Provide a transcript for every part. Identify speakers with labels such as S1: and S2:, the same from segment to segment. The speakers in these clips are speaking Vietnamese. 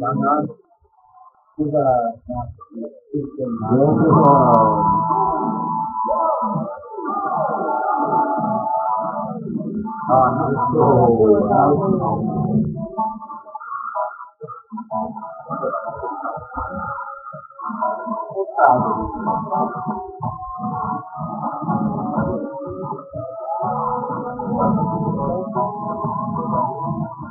S1: bạn ơi bây giờ chương trình nhớ cái hồ à cái hồ áo Thank you.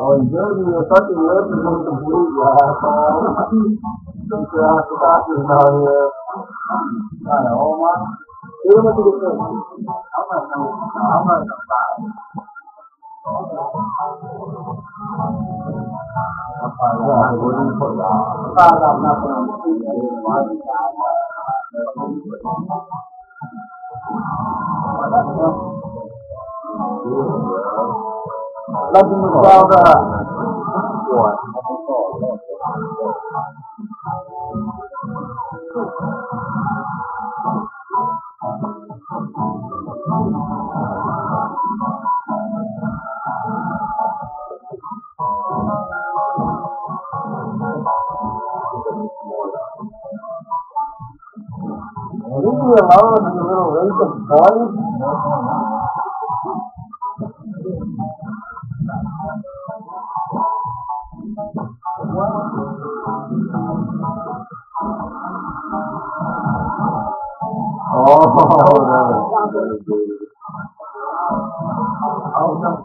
S1: والجود يقتل ويبني من الجود يا انت يا قطعت النهار أنا عمر إيه ما تقول عمر عمر Thank you. Tá, Lagi musyawarah. Wah, Leave you little racist boy. 哦，好的，好的。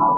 S1: Oh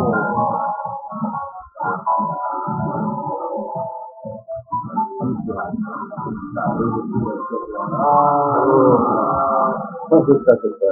S1: Gusta que sea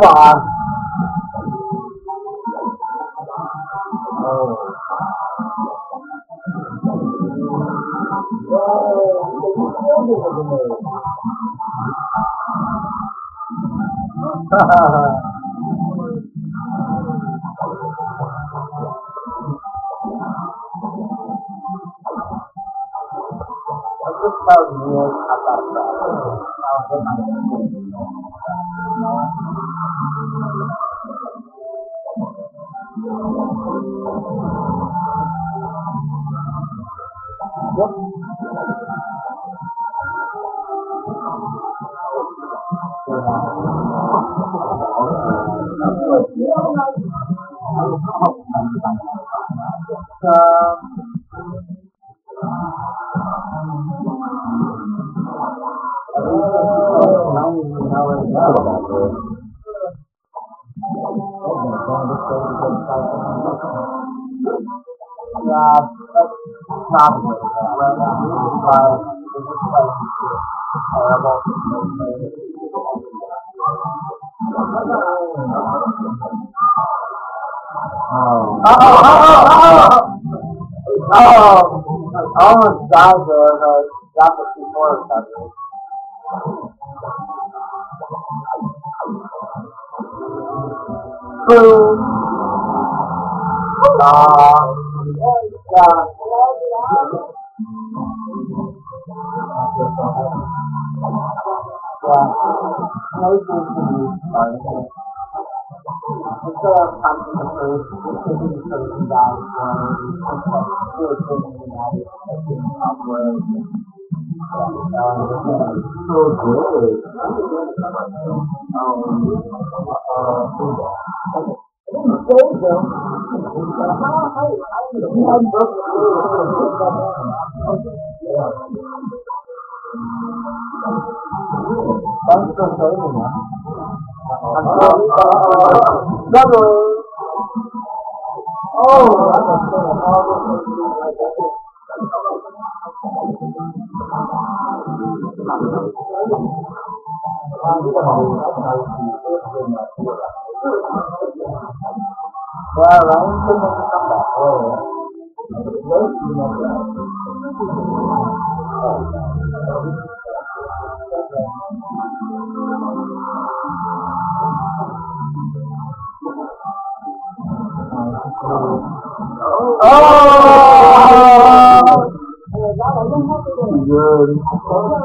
S1: Và. Such a terrible character. Yeah. Oh, I là know. và và Itu tahu dia apa Oh, oh, oh, oh, oh, I almost died there and I got the before it Food. Uh, yeah. Yeah. Maybe we can use uh, Instead of having the first, we're taking double. Oh, that's a good one. Oh, that's a good one. Oh, that's Good.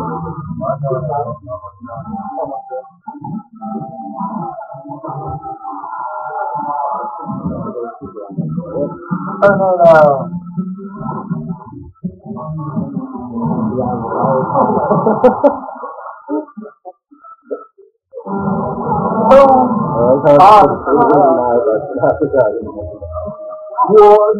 S1: Oh,
S2: no, no.
S1: Well,
S2: I